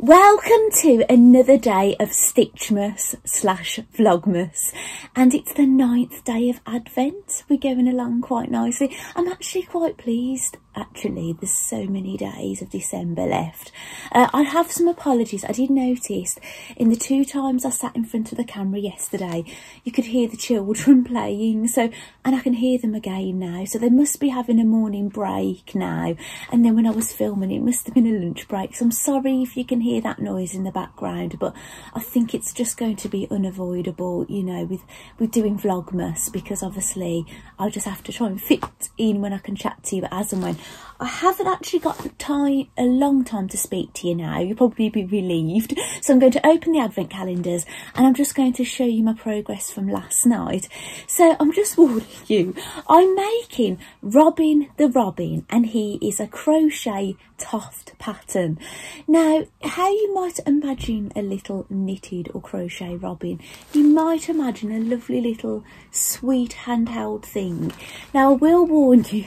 Welcome to another day of Stitchmas slash Vlogmas and it's the ninth day of Advent. We're going along quite nicely. I'm actually quite pleased actually there's so many days of December left. Uh, I have some apologies. I did notice in the two times I sat in front of the camera yesterday you could hear the children playing. So and I can hear them again now. So they must be having a morning break now. And then when I was filming it must have been a lunch break. So I'm sorry if you can hear that noise in the background but I think it's just going to be unavoidable you know with with doing vlogmas because obviously I'll just have to try and fit in when I can chat to you as and when I haven't actually got time, a long time to speak to you now. You'll probably be relieved. So I'm going to open the advent calendars and I'm just going to show you my progress from last night. So I'm just warning you, I'm making Robin the Robin and he is a crochet Toft pattern. Now, how you might imagine a little knitted or crochet robin, you might imagine a lovely little sweet handheld thing. Now, I will warn you,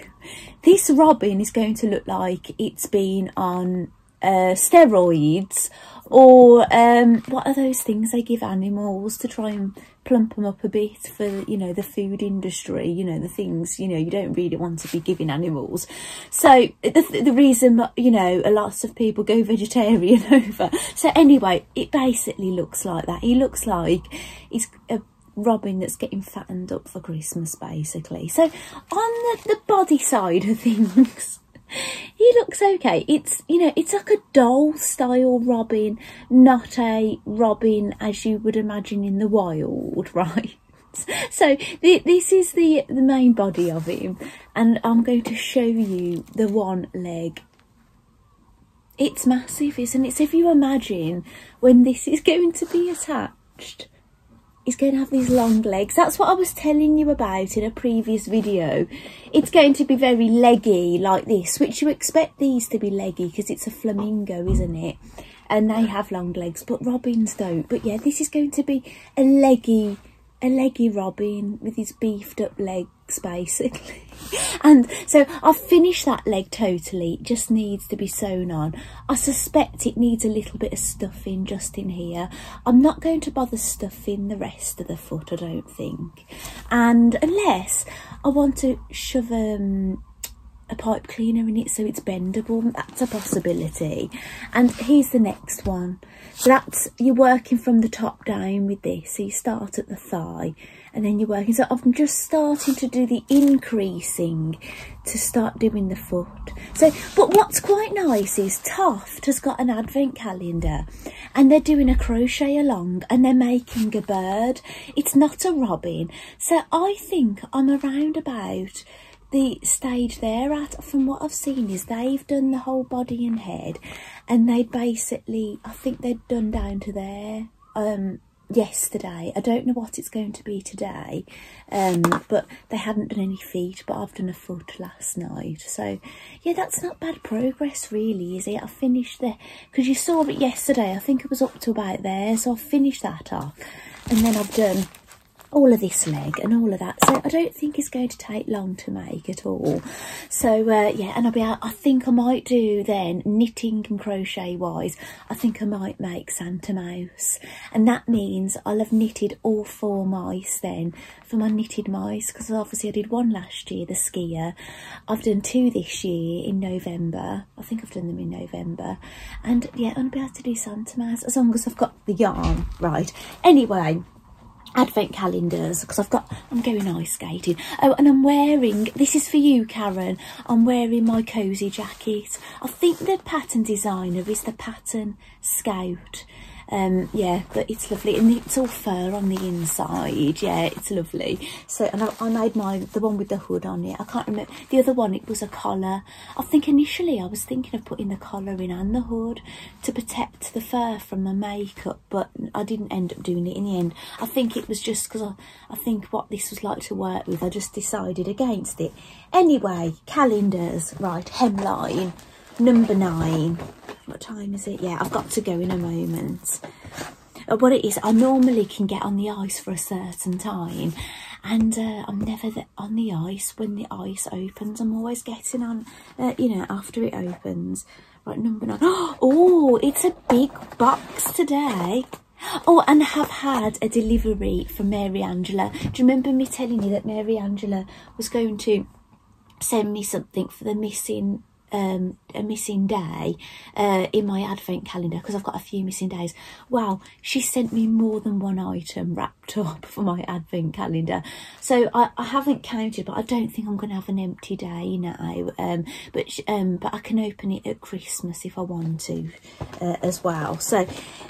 this robin is going to look like it's been on uh, steroids or um, what are those things they give animals to try and plump them up a bit for you know the food industry you know the things you know you don't really want to be giving animals. So the, the reason you know a lot of people go vegetarian over. So anyway it basically looks like that. He looks like he's a robin that's getting fattened up for christmas basically so on the, the body side of things he looks okay. It's, you know, it's like a doll style Robin, not a Robin as you would imagine in the wild, right? So th this is the, the main body of him and I'm going to show you the one leg. It's massive, isn't it? So if you imagine when this is going to be attached He's going to have these long legs. That's what I was telling you about in a previous video. It's going to be very leggy like this, which you expect these to be leggy because it's a flamingo, isn't it? And they have long legs, but robins don't. But yeah, this is going to be a leggy a leggy robin with his beefed up legs basically. And so I've finished that leg totally. It just needs to be sewn on. I suspect it needs a little bit of stuffing just in here. I'm not going to bother stuffing the rest of the foot I don't think. And unless I want to shove um, a pipe cleaner in it so it's bendable that's a possibility. And here's the next one. So that's you're working from the top down with this. So you start at the thigh and then you're working. So I'm just starting to do the increasing to start doing the foot. So but what's quite nice is Toft has got an advent calendar and they're doing a crochet along and they're making a bird. It's not a robin. So I think I'm around about the stage they're at, from what I've seen, is they've done the whole body and head, and they basically, I think they'd done down to there um, yesterday. I don't know what it's going to be today, um, but they hadn't done any feet, but I've done a foot last night. So, yeah, that's not bad progress, really, is it? I finished there, because you saw it yesterday, I think it was up to about there, so I've finished that off, and then I've done all of this leg and all of that. So I don't think it's going to take long to make at all. So uh, yeah and I'll be out I think I might do then knitting and crochet wise. I think I might make Santa Mouse. And that means I'll have knitted all four mice then for my knitted mice because obviously I did one last year the skier. I've done two this year in November. I think I've done them in November. And yeah I'll be able to do Santa Mouse as long as I've got the yarn. Right. Anyway advent calendars because I've got I'm going ice skating. Oh and I'm wearing this is for you Karen. I'm wearing my cozy jacket. I think the pattern designer is the pattern scout um yeah but it's lovely and it's all fur on the inside yeah it's lovely. So and I, I, made my the one with the hood on it I can't remember the other one it was a collar. I think initially I was thinking of putting the collar in and the hood to protect the fur from the makeup but I didn't end up doing it in the end. I think it was just because I, I think what this was like to work with I just decided against it. Anyway calendars right hemline number nine what time is it? Yeah, I've got to go in a moment. Uh, what it is, I normally can get on the ice for a certain time and uh, I'm never on the ice when the ice opens. I'm always getting on, uh, you know, after it opens. Right, number nine. Oh, it's a big box today. Oh, and have had a delivery from Mary Angela. Do you remember me telling you that Mary Angela was going to send me something for the missing um, a missing day uh, in my advent calendar because I've got a few missing days. Wow, she sent me more than one item wrapped up for my advent calendar. So I, I haven't counted, but I don't think I'm going to have an empty day now. Um, but um, but I can open it at Christmas if I want to uh, as well. So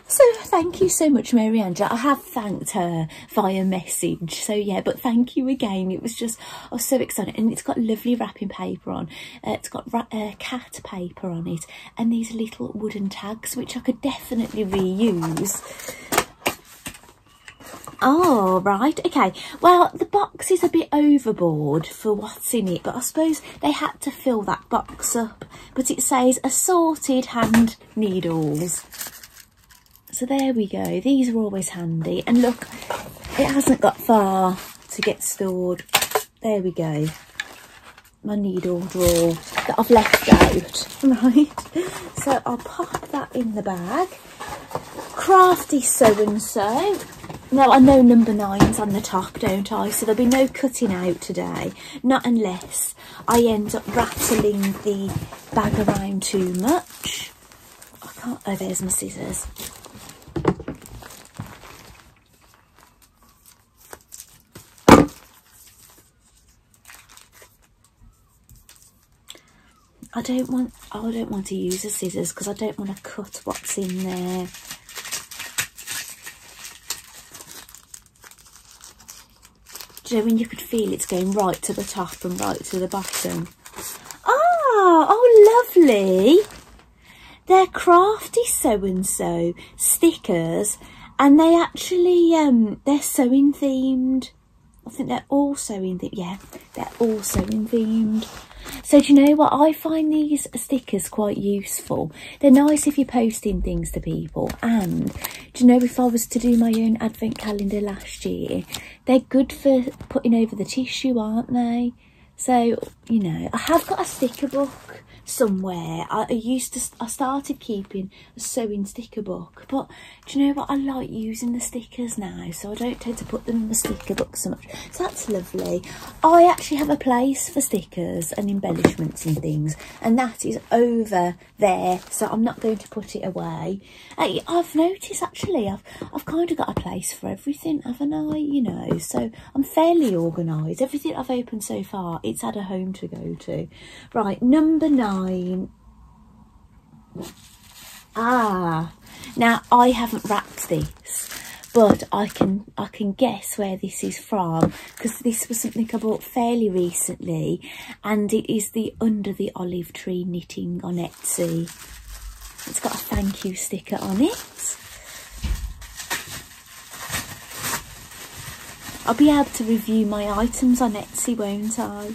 so thank you so much, Mary Angela. I have thanked her via message. So yeah, but thank you again. It was just I was so excited, and it's got lovely wrapping paper on. Uh, it's got uh, cat paper on it and these little wooden tags which I could definitely reuse. Oh, right, okay. Well, the box is a bit overboard for what's in it, but I suppose they had to fill that box up. But it says assorted hand needles. So there we go. These are always handy. And look, it hasn't got far to get stored. There we go my needle drawer that I've left out, right? So I'll pop that in the bag. Crafty Sew & So. Now, I know number nine's on the top, don't I? So there'll be no cutting out today. Not unless I end up rattling the bag around too much. I can't... Oh, there's my scissors. I don't want I don't want to use the scissors because I don't want to cut what's in there. Do you know when you could feel it's going right to the top and right to the bottom? Ah, oh lovely. They're Crafty Sew & So stickers and they actually, um, they're sewing themed. I think they're all sewing, th yeah, they're all sewing themed. So do you know what? I find these stickers quite useful. They're nice if you're posting things to people. And do you know if I was to do my own advent calendar last year, they're good for putting over the tissue, aren't they? So, you know, I have got a sticker book somewhere. I, used to, I started keeping a sewing sticker book, but do you know what? I like using the stickers now, so I don't tend to put them in the sticker book so much. So that's lovely. I actually have a place for stickers and embellishments and things, and that is over there, so I'm not going to put it away. I, I've noticed actually, I've, I've kind of got a place for everything, haven't I? You know, so I'm fairly organised. Everything I've opened so far, it's had a home to go to. Right, number nine Ah, now I haven't wrapped this, but I can I can guess where this is from because this was something I bought fairly recently, and it is the Under the Olive Tree knitting on Etsy. It's got a thank you sticker on it. I'll be able to review my items on Etsy, won't I?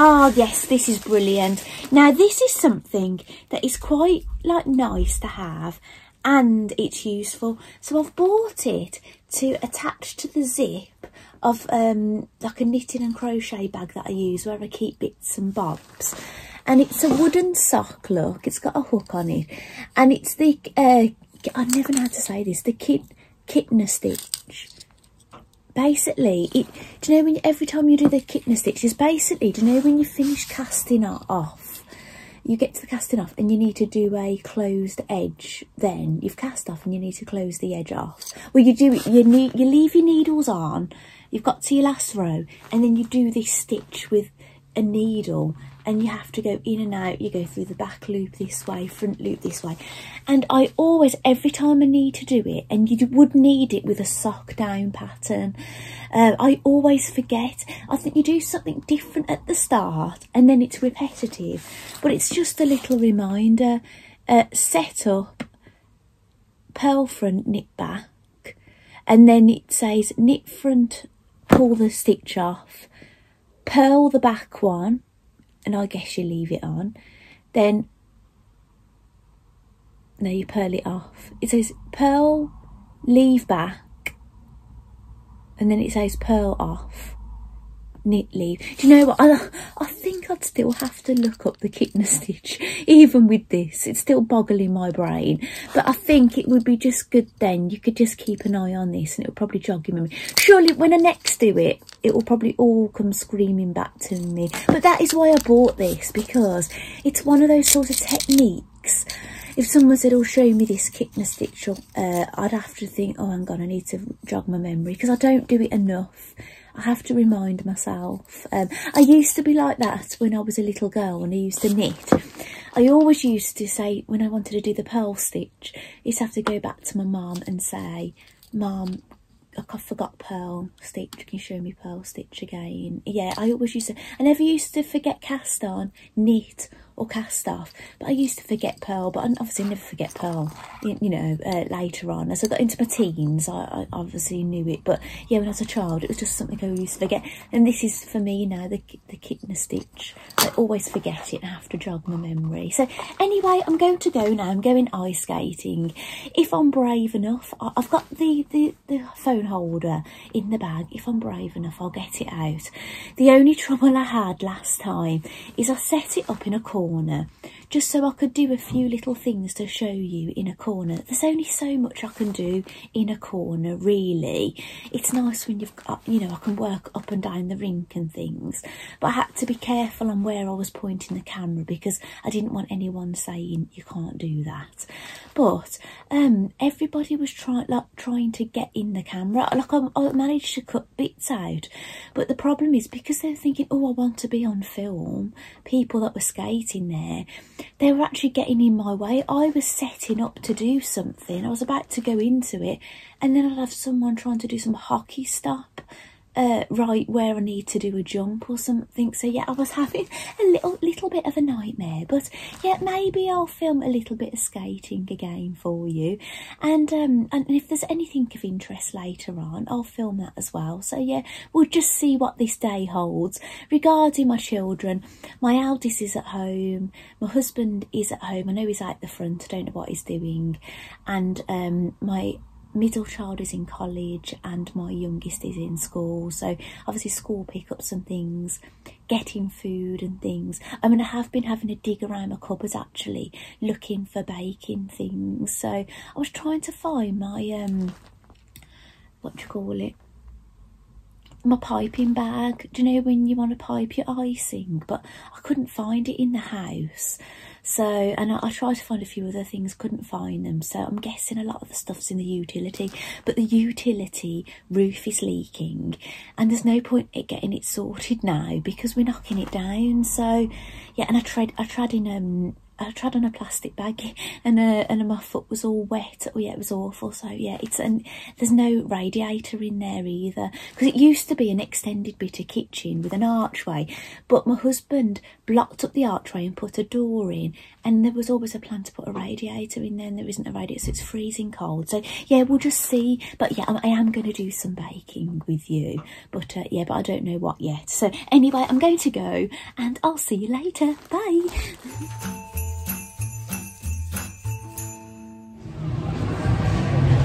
Ah, yes, this is brilliant. Now, this is something that is quite, like, nice to have and it's useful. So I've bought it to attach to the zip of, um, like a knitting and crochet bag that I use where I keep bits and bobs. And it's a wooden sock, look. It's got a hook on it. And it's the, uh, I never know how to say this, the kit, Kitten Stitch basically, it, do you know when every time you do the kitten stitches, basically, do you know when you finish casting off, you get to the casting off and you need to do a closed edge then you've cast off and you need to close the edge off. Well you do you need you leave your needles on you've got to your last row and then you do this stitch with a needle and you have to go in and out. You go through the back loop this way, front loop this way. And I always, every time I need to do it, and you would need it with a sock down pattern, uh, I always forget. I think you do something different at the start and then it's repetitive. But it's just a little reminder. Uh, set up, purl front, knit back. And then it says knit front, pull the stitch off, purl the back one, and I guess you leave it on, then no, you purl it off. It says purl, leave back, and then it says purl off, knit. Do you know what? I, I think I'd still have to look up the kitten stitch, even with this. It's still boggling my brain. But I think it would be just good then. You could just keep an eye on this and it will probably jog your memory. Surely when I next do it, it will probably all come screaming back to me. But that is why I bought this, because it's one of those sort of techniques if someone said, oh, show me this kitten stitch, uh, I'd have to think, oh, hang on, I need to jog my memory because I don't do it enough. I have to remind myself. Um, I used to be like that when I was a little girl and I used to knit. I always used to say, when I wanted to do the purl stitch, I used to have to go back to my mum and say, Mum, I forgot purl stitch. Can you show me purl stitch again? Yeah, I always used to. I never used to forget cast on, knit, or cast off. But I used to forget Purl, but I obviously never forget Purl, you, you know, uh, later on. As I got into my teens, I, I, obviously knew it. But yeah, when I was a child, it was just something I used to forget. And this is, for me now, the, the kitten stitch. I always forget it and have to jog my memory. So anyway, I'm going to go now. I'm going ice skating. If I'm brave enough, I, I've got the, the, the phone holder in the bag. If I'm brave enough, I'll get it out. The only trouble I had last time is I set it up in a corner corner just so I could do a few little things to show you in a corner. There's only so much I can do in a corner, really. It's nice when you've got, you know, I can work up and down the rink and things. But I had to be careful on where I was pointing the camera because I didn't want anyone saying you can't do that. But um, everybody was trying, like, trying to get in the camera. Like I, I managed to cut bits out. But the problem is because they're thinking, oh, I want to be on film, people that were skating there, they were actually getting in my way. I was setting up to do something. I was about to go into it, and then I'd have someone trying to do some hockey stop uh, right where I need to do a jump or something. So yeah, I was having a little little bit of a nightmare. But yeah, maybe I'll film a little bit of skating again for you. And um, and if there's anything of interest later on, I'll film that as well. So yeah, we'll just see what this day holds. Regarding my children, my eldest is at home. My husband is at home. I know he's out the front. I don't know what he's doing. And um, my middle child is in college and my youngest is in school. So obviously school pickups and things getting food and things. I mean i have been having a dig around my cupboards actually looking for baking things. So i was trying to find my um what do you call it? My piping bag. Do you know when you want to pipe your icing? But i couldn't find it in the house so, and I, I, tried to find a few other things, couldn't find them. So I'm guessing a lot of the stuff's in the utility, but the utility roof is leaking and there's no point in getting it sorted now because we're knocking it down. So yeah, and I tried, I tried in um, I tried on a plastic bag and uh, and my foot was all wet. Oh yeah, it was awful. So yeah, it's and there's no radiator in there either because it used to be an extended bit of kitchen with an archway, but my husband blocked up the archway and put a door in, and there was always a plan to put a radiator in there, and there isn't a radiator, so it's freezing cold. So yeah, we'll just see. But yeah, I am going to do some baking with you, but uh, yeah, but I don't know what yet. So anyway, I'm going to go, and I'll see you later. Bye.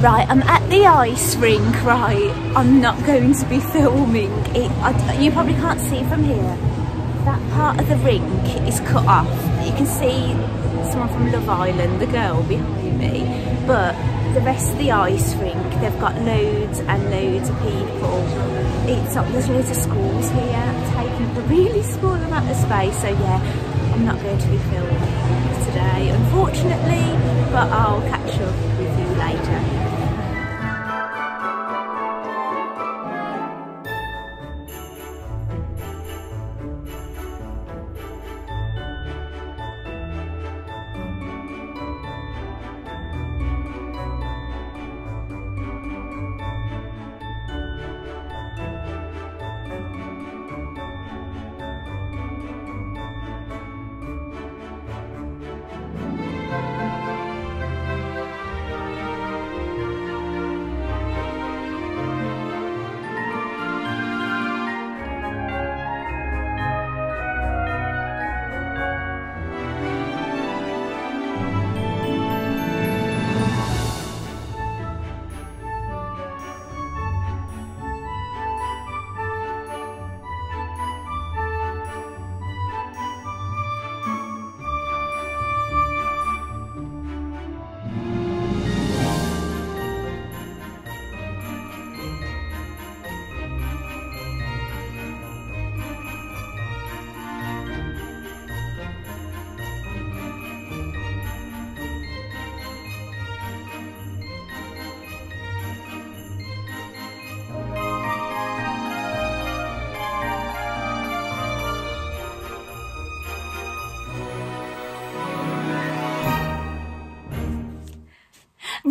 Right, I'm at the ice rink, right? I'm not going to be filming it. I, you probably can't see from here. That part of the rink is cut off. You can see someone from Love Island, the girl behind me. But the rest of the ice rink, they've got loads and loads of people. It's up, there's loads of schools here, taking up a really small amount of space. So yeah, I'm not going to be filming today, unfortunately, but I'll catch up later.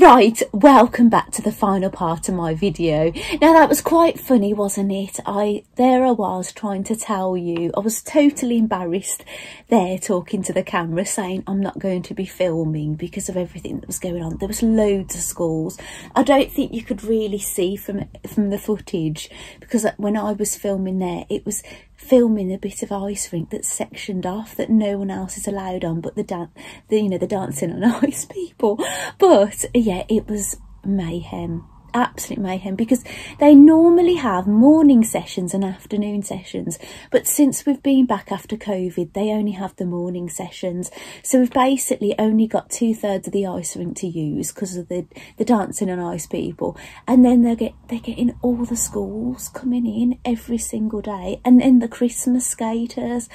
Right, welcome back to the final part of my video. Now that was quite funny, wasn't it? I There I was trying to tell you, I was totally embarrassed there talking to the camera saying I'm not going to be filming because of everything that was going on. There was loads of schools. I don't think you could really see from, from the footage because when I was filming there, it was filming a bit of ice rink that's sectioned off that no one else is allowed on but the dan the you know the dancing on ice people. But yeah it was mayhem absolute mayhem because they normally have morning sessions and afternoon sessions. But since we've been back after covid they only have the morning sessions. So we've basically only got two-thirds of the ice rink to use because of the the dancing on ice people. And then they get they're getting all the schools coming in every single day and then the christmas skaters.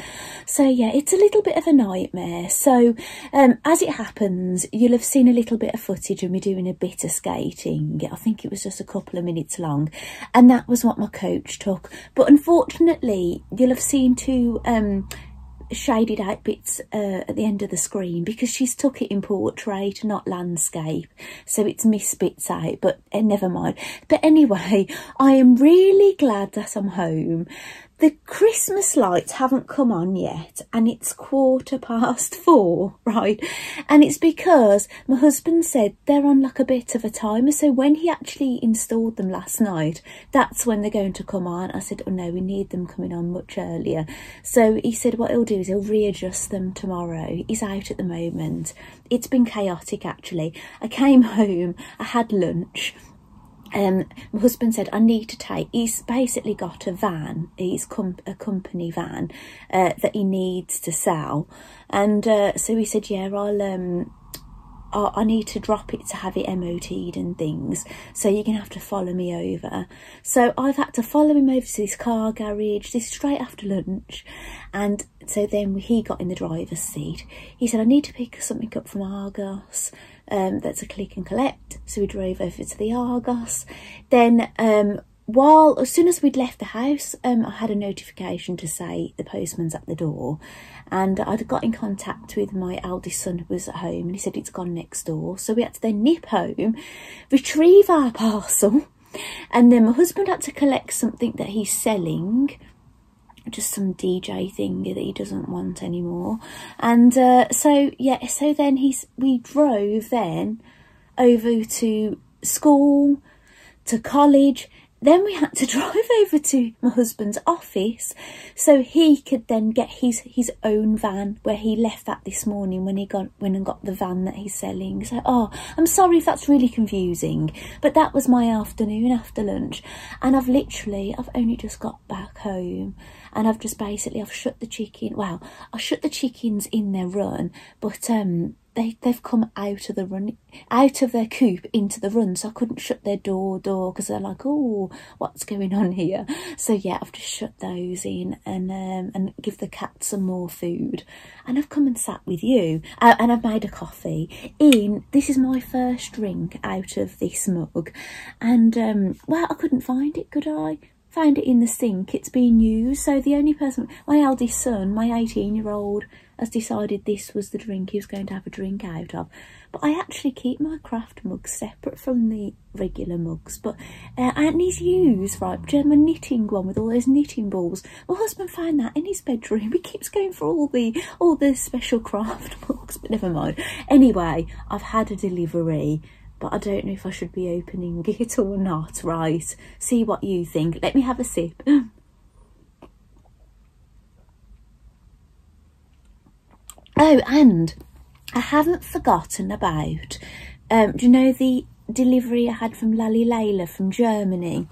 So yeah it's a little bit of a nightmare. So um as it happens you'll have seen a little bit of footage of me doing a bit of skating. I think it was just a couple of minutes long. And that was what my coach took. But unfortunately you'll have seen two um, shaded out bits uh, at the end of the screen because she's took it in portrait not landscape. So it's missed bits out but uh, never mind. But anyway I am really glad that I'm home the Christmas lights haven't come on yet and it's quarter past four, right? And it's because my husband said they're on like a bit of a timer. So when he actually installed them last night, that's when they're going to come on. I said, oh no, we need them coming on much earlier. So he said what he'll do is he'll readjust them tomorrow. He's out at the moment. It's been chaotic actually. I came home, I had lunch um, my husband said, I need to take, he's basically got a van, he's com a company van uh, that he needs to sell. And uh, so he said, yeah, I'll, um, I, I need to drop it to have it MOT'd and things. So you're going to have to follow me over. So I've had to follow him over to this car garage, this straight after lunch. And so then he got in the driver's seat. He said, I need to pick something up from Argos um, that's a click and collect. So we drove over to the Argos. Then um, while as soon as we'd left the house, um, I had a notification to say the postman's at the door, and I'd got in contact with my eldest son who was at home, and he said it's gone next door. So we had to then nip home, retrieve our parcel, and then my husband had to collect something that he's selling just some DJ thing that he doesn't want anymore. And uh, so, yeah, so then he's, we drove then over to school, to college, then we had to drive over to my husband's office so he could then get his his own van where he left that this morning when he got when and got the van that he's selling. So oh i'm sorry if that's really confusing but that was my afternoon after lunch and i've literally i've only just got back home and i've just basically i've shut the chicken well i shut the chickens in their run but um they they've come out of the run out of their coop into the run so I couldn't shut their door door because they're like oh what's going on here? So yeah I've just shut those in and um, and give the cat some more food. And I've come and sat with you uh, and I've made a coffee in this is my first drink out of this mug. And um, well I couldn't find it could I? Found it in the sink. It's been used. So the only person my eldest son my 18 year old has decided this was the drink he was going to have a drink out of. But I actually keep my craft mugs separate from the regular mugs. But uh, used, right, German knitting one with all those knitting balls. My husband found that in his bedroom. He keeps going for all the all the special craft mugs, but never mind. Anyway, I've had a delivery but I don't know if I should be opening it or not. Right, see what you think. Let me have a sip. Oh, and I haven't forgotten about, um, do you know the delivery I had from Lally Layla from Germany?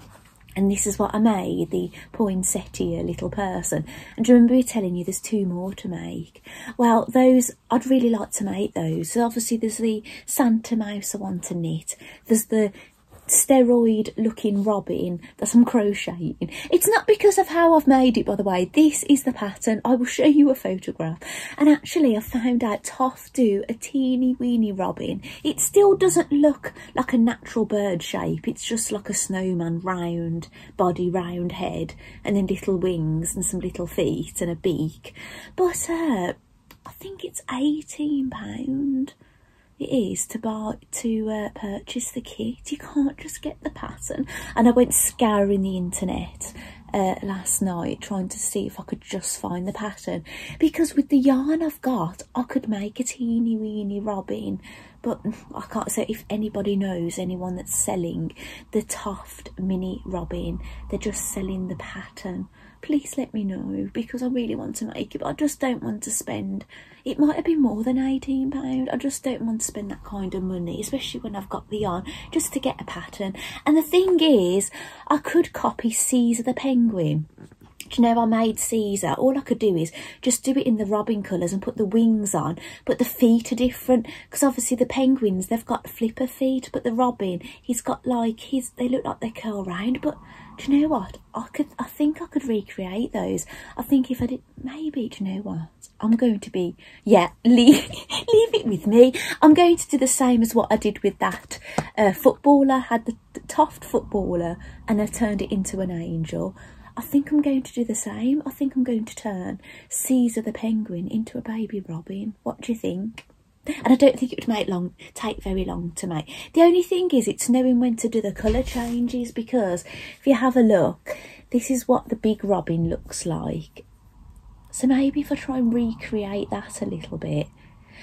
And this is what I made, the poinsettia little person. And do you remember me telling you there's two more to make? Well, those, I'd really like to make those. So obviously there's the Santa Mouse I want to knit. There's the steroid looking robin that I'm crocheting. It's not because of how I've made it, by the way. This is the pattern. I will show you a photograph. And actually, I found out Toft do a teeny weeny robin. It still doesn't look like a natural bird shape. It's just like a snowman, round body, round head, and then little wings and some little feet and a beak. But uh, I think it's £18 it is to buy to uh, purchase the kit. You can't just get the pattern. And I went scouring the internet uh, last night trying to see if I could just find the pattern because with the yarn I've got, I could make a teeny weeny robin. But I can't say if anybody knows anyone that's selling the Toft mini robin. They're just selling the pattern please let me know because I really want to make it, but I just don't want to spend. It might have been more than £18. I just don't want to spend that kind of money, especially when I've got the yarn, just to get a pattern. And the thing is, I could copy Caesar the Penguin. Do you know I made Caesar? All I could do is just do it in the robin colours and put the wings on, but the feet are different because obviously the penguins they've got flipper feet, but the robin he's got like his they look like they curl round, but do you know what? I could, I think I could recreate those. I think if I did, maybe, do you know what? I'm going to be, yeah, leave, leave it with me. I'm going to do the same as what I did with that uh, footballer, had the, the Toft footballer, and I turned it into an angel. I think I'm going to do the same. I think I'm going to turn Caesar the penguin into a baby robin. What do you think? and I don't think it would make long take very long to make. The only thing is it's knowing when to do the colour changes because if you have a look, this is what the big robin looks like. So maybe if I try and recreate that a little bit.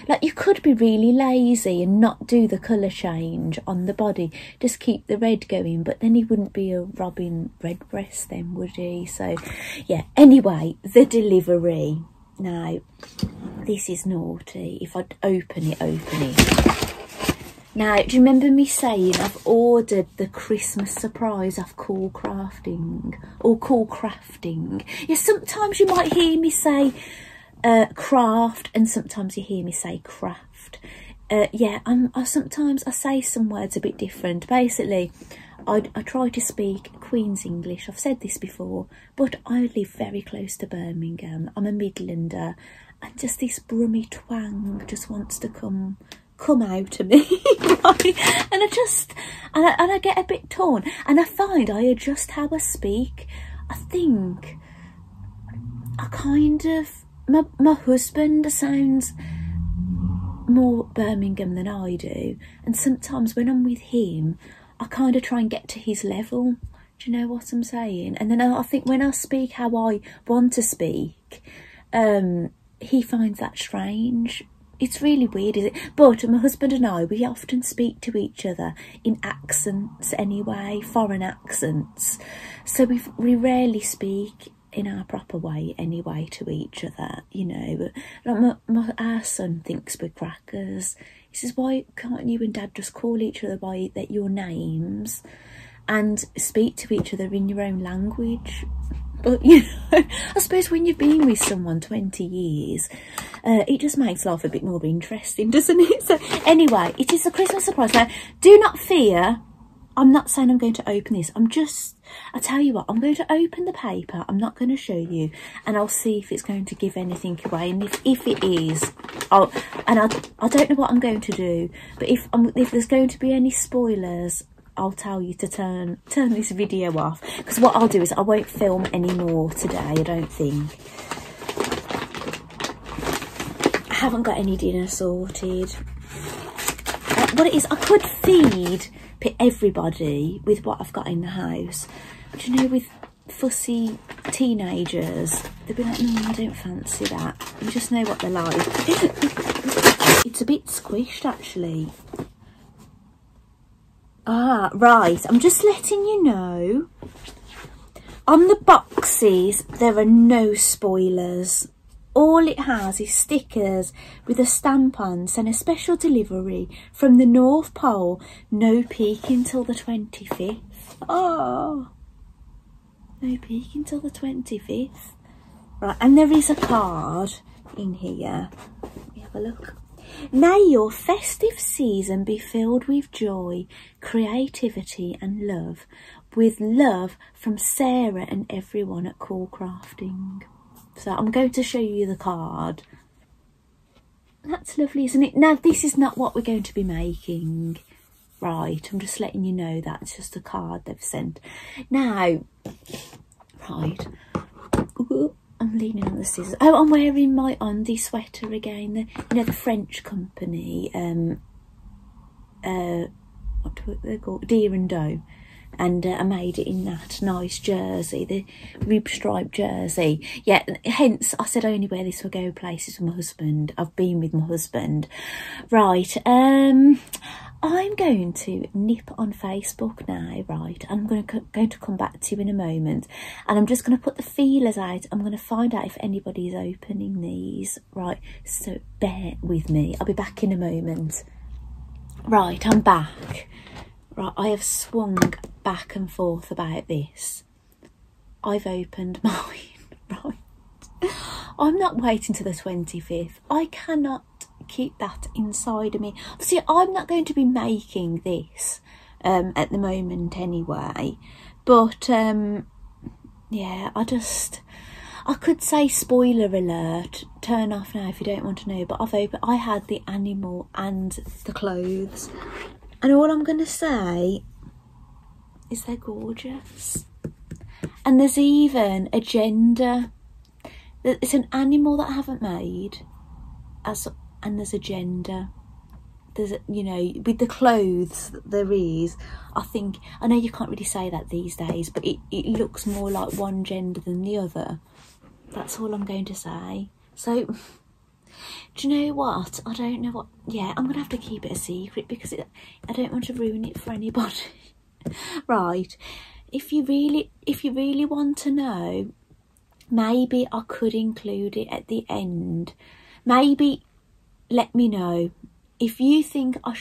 Like you could be really lazy and not do the colour change on the body, just keep the red going, but then he wouldn't be a robin redbreast then, would he? So yeah, anyway, the delivery. Now, this is naughty. If I'd open it, open it. Now, do you remember me saying I've ordered the Christmas surprise of Cool Crafting or Cool Crafting? Yeah, sometimes you might hear me say uh, craft and sometimes you hear me say craft. Uh, yeah, I'm, I sometimes I say some words a bit different. Basically, I, I try to speak Queen's English. I've said this before, but I live very close to Birmingham. I'm a Midlander, and just this brummy twang just wants to come come out of me and I just and I, and I get a bit torn and I find I adjust how I speak I think I kind of my, my husband sounds more Birmingham than I do and sometimes when I'm with him I kind of try and get to his level. Do you know what I'm saying? And then I, I think when I speak how I want to speak, um, he finds that strange. It's really weird, is it? But my husband and I, we often speak to each other in accents anyway, foreign accents. So we we rarely speak in our proper way anyway to each other, you know. Like my, my, our son thinks we're crackers. He says, why can't you and dad just call each other by that your names and speak to each other in your own language? But, you know, I suppose when you've been with someone 20 years, uh, it just makes life a bit more interesting, doesn't it? So anyway, it is a Christmas surprise. Now, do not fear I'm not saying I'm going to open this. I'm just, I tell you what, I'm going to open the paper. I'm not going to show you and I'll see if it's going to give anything away. And if, if it is, I'll, and I, I don't know what I'm going to do, but if, I'm, if there's going to be any spoilers, I'll tell you to turn, turn this video off. Because what I'll do is I won't film anymore today, I don't think. I haven't got any dinner sorted. What it is, I could feed everybody with what I've got in the house. But you know, with fussy teenagers, they'd be like, no, I don't fancy that. You just know what they're like. it's a bit squished, actually. Ah, right. I'm just letting you know. On the boxes, there are no spoilers. All it has is stickers with a stamp on and a special delivery from the North Pole, no peak until the 25th. Oh, no peak until the 25th. Right, and there is a card in here. Let me have a look. May your festive season be filled with joy, creativity and love. With love from Sarah and everyone at Cool Crafting. So I'm going to show you the card. That's lovely, isn't it? Now, this is not what we're going to be making. Right, I'm just letting you know that's just a card they've sent. Now, right, Ooh, I'm leaning on the scissors. Oh, I'm wearing my Undy sweater again. The, you know, the French company, um, uh, what do they call deer and doe and uh, I made it in that nice jersey, the rib stripe jersey. Yeah, hence I said I only wear this for go places with my husband. I've been with my husband. Right, um, I'm going to nip on Facebook now, right? I'm going to, going to come back to you in a moment. And I'm just going to put the feelers out. I'm going to find out if anybody's opening these, right? So bear with me. I'll be back in a moment. Right, I'm back. Right, I have swung back and forth about this. I've opened mine, right? I'm not waiting to the 25th. I cannot keep that inside of me. See, I'm not going to be making this um, at the moment anyway. But, um, yeah, I just... I could say spoiler alert, turn off now if you don't want to know, but I've opened, I had the animal and the clothes and all I'm going to say is they're gorgeous. And there's even a gender. It's an animal that I haven't made. As and there's a gender. There's you know with the clothes that there is. I think I know you can't really say that these days, but it it looks more like one gender than the other. That's all I'm going to say. So do you know what? I don't know what. Yeah, I'm gonna have to keep it a secret because it, I don't want to ruin it for anybody. right. If you really, if you really want to know, maybe I could include it at the end. Maybe let me know if you think I,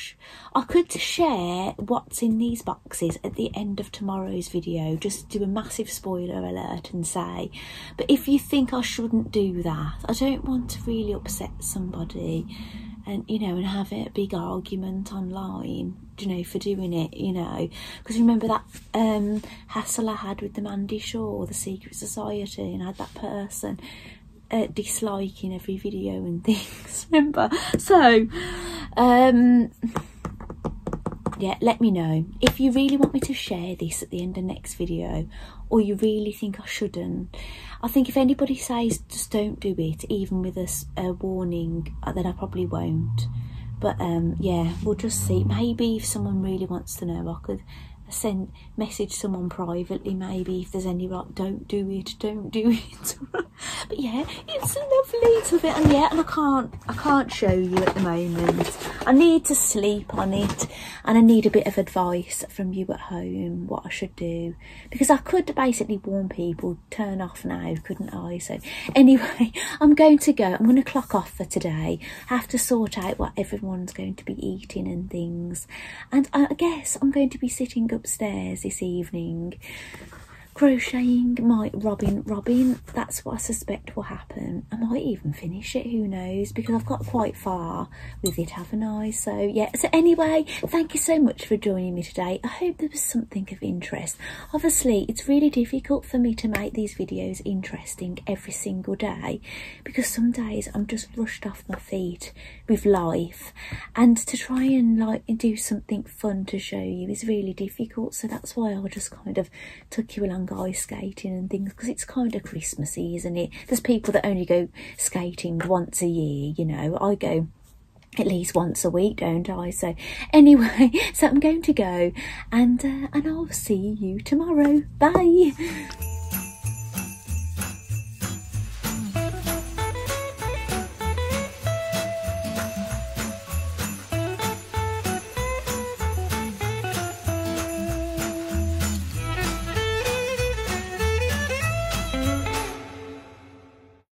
I could share what's in these boxes at the end of tomorrow's video, just do a massive spoiler alert and say, but if you think I shouldn't do that, I don't want to really upset somebody and, you know, and have a big argument online, you know, for doing it, you know, because remember that um, hassle I had with the Mandy Shaw, the Secret Society, and I had that person uh, disliking every video and things remember? So um yeah let me know. If you really want me to share this at the end of next video or you really think I shouldn't I think if anybody says just don't do it even with a, a warning uh, then I probably won't. But um yeah we'll just see. Maybe if someone really wants to know I could send message someone privately maybe if there's any right don't do it don't do it. But yeah it's lovely little bit and yeah and I can't I can't show you at the moment. I need to sleep on it and I need a bit of advice from you at home what I should do. Because I could basically warn people turn off now couldn't I? So anyway I'm going to go I'm going to clock off for today. I have to sort out what everyone's going to be eating and things. And I guess I'm going to be sitting upstairs this evening crocheting my robin robin that's what i suspect will happen. I might even finish it who knows? Because i've got quite far with it haven't i? So yeah. So anyway thank you so much for joining me today. I hope there was something of interest. Obviously it's really difficult for me to make these videos interesting every single day because some days i'm just rushed off my feet with life. And to try and like do something fun to show you is really difficult. So that's why i just kind of took you along ice skating and things because it's kind of Christmassy, isn't it? There's people that only go skating once a year, you know. I go at least once a week, don't I? So anyway, so I'm going to go and uh, and I'll see you tomorrow. Bye.